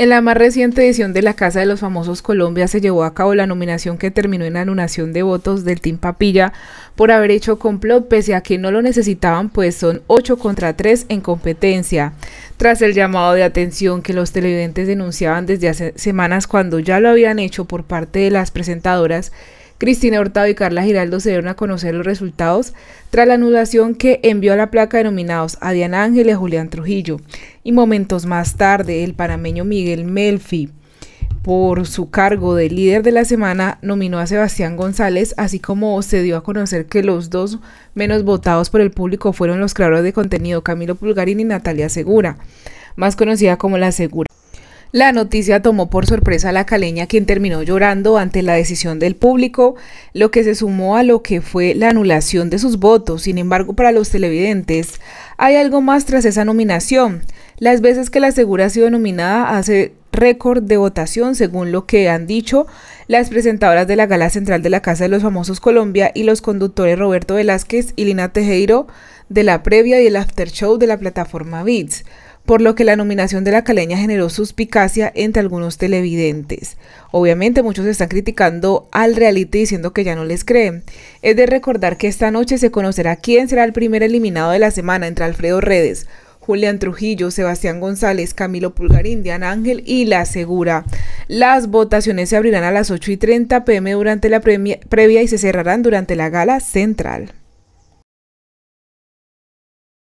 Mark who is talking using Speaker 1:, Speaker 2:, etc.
Speaker 1: En la más reciente edición de la Casa de los Famosos Colombia se llevó a cabo la nominación que terminó en anulación de votos del Team Papilla por haber hecho complot pese a que no lo necesitaban pues son 8 contra 3 en competencia. Tras el llamado de atención que los televidentes denunciaban desde hace semanas cuando ya lo habían hecho por parte de las presentadoras, Cristina Hurtado y Carla Giraldo se dieron a conocer los resultados tras la anulación que envió a la placa de nominados a Diana Ángel y Julián Trujillo. Y momentos más tarde, el panameño Miguel Melfi, por su cargo de líder de la semana, nominó a Sebastián González, así como se dio a conocer que los dos menos votados por el público fueron los creadores de contenido Camilo Pulgarín y Natalia Segura, más conocida como La Segura. La noticia tomó por sorpresa a la caleña quien terminó llorando ante la decisión del público, lo que se sumó a lo que fue la anulación de sus votos. Sin embargo, para los televidentes, hay algo más tras esa nominación. Las veces que la Segura ha sido nominada hace récord de votación, según lo que han dicho las presentadoras de la Gala Central de la Casa de los Famosos Colombia y los conductores Roberto Velázquez y Lina Tejero de la previa y el after show de la plataforma Beats por lo que la nominación de la caleña generó suspicacia entre algunos televidentes. Obviamente muchos están criticando al reality diciendo que ya no les creen. Es de recordar que esta noche se conocerá quién será el primer eliminado de la semana entre Alfredo Redes, Julián Trujillo, Sebastián González, Camilo Pulgarín, Diana Ángel y La Segura. Las votaciones se abrirán a las 8 y 30 pm durante la previa y se cerrarán durante la gala central.